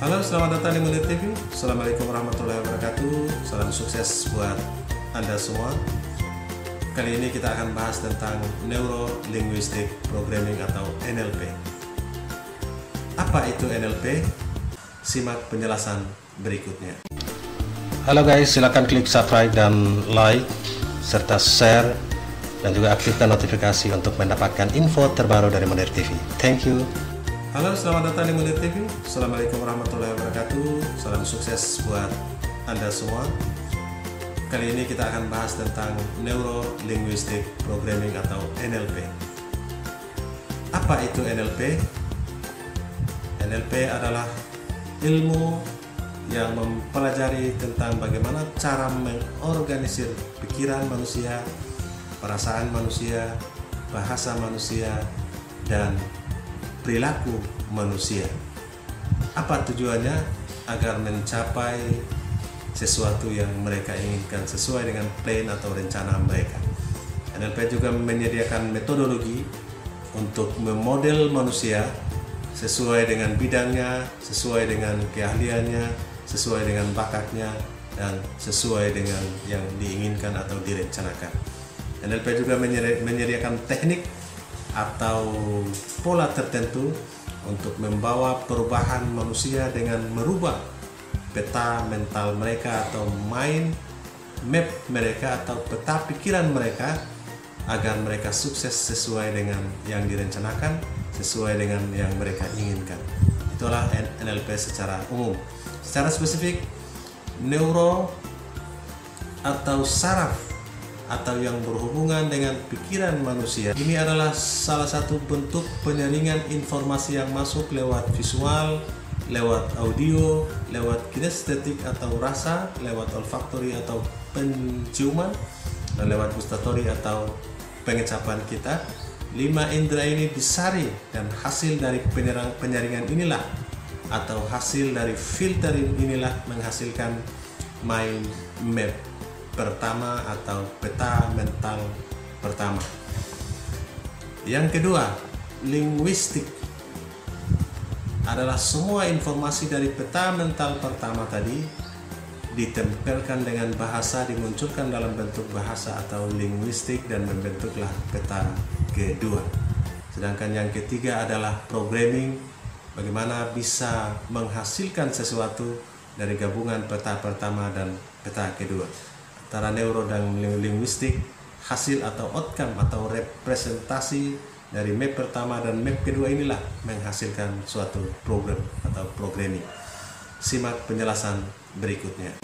Halo, selamat datang di Munir TV. Assalamualaikum warahmatullahi wabarakatuh. Salam sukses buat Anda semua. Kali ini kita akan bahas tentang Neuro Linguistic Programming atau NLP. Apa itu NLP? Simak penjelasan berikutnya. Halo guys, silakan klik subscribe dan like serta share dan juga aktifkan notifikasi untuk mendapatkan info terbaru dari Munir TV. Thank you. Halo, selamat datang di Munir TV. Assalamualaikum warahmatullahi wabarakatuh. Salam sukses buat Anda semua. Kali ini kita akan bahas tentang Neuro Linguistic Programming atau NLP. Apa itu NLP? NLP adalah ilmu yang mempelajari tentang bagaimana cara mengorganisir pikiran manusia, perasaan manusia, bahasa manusia, dan perilaku manusia. Apa tujuannya? Agar mencapai sesuatu yang mereka inginkan sesuai dengan plan atau rencana mereka. NLP juga menyediakan metodologi untuk memodel manusia sesuai dengan bidangnya, sesuai dengan keahliannya, sesuai dengan bakatnya, dan sesuai dengan yang diinginkan atau direncanakan. NLP juga menyediakan teknik atau pola tertentu untuk membawa perubahan manusia dengan merubah peta mental mereka atau mind map mereka atau peta pikiran mereka agar mereka sukses sesuai dengan yang direncanakan, sesuai dengan yang mereka inginkan. Itulah NLP secara umum. Secara spesifik, neuro atau saraf atau yang berhubungan dengan pikiran manusia. Ini adalah salah satu bentuk penyaringan informasi yang masuk lewat visual, lewat audio, lewat kinestetik atau rasa, lewat olfaktori atau penciuman, dan lewat gustatory atau pengecapan kita. Lima indera ini disari dan hasil dari penyaringan inilah atau hasil dari filtering inilah menghasilkan mind map pertama atau peta mental pertama. Yang kedua, linguistik adalah semua informasi dari peta mental pertama tadi ditempelkan dengan bahasa dimunculkan dalam bentuk bahasa atau linguistik dan membentuklah peta kedua. Sedangkan yang ketiga adalah programming bagaimana bisa menghasilkan sesuatu dari gabungan peta pertama dan peta kedua antara neuro dan linguistik hasil atau outcome atau representasi dari map pertama dan map kedua inilah menghasilkan suatu program atau programming. Simak penjelasan berikutnya.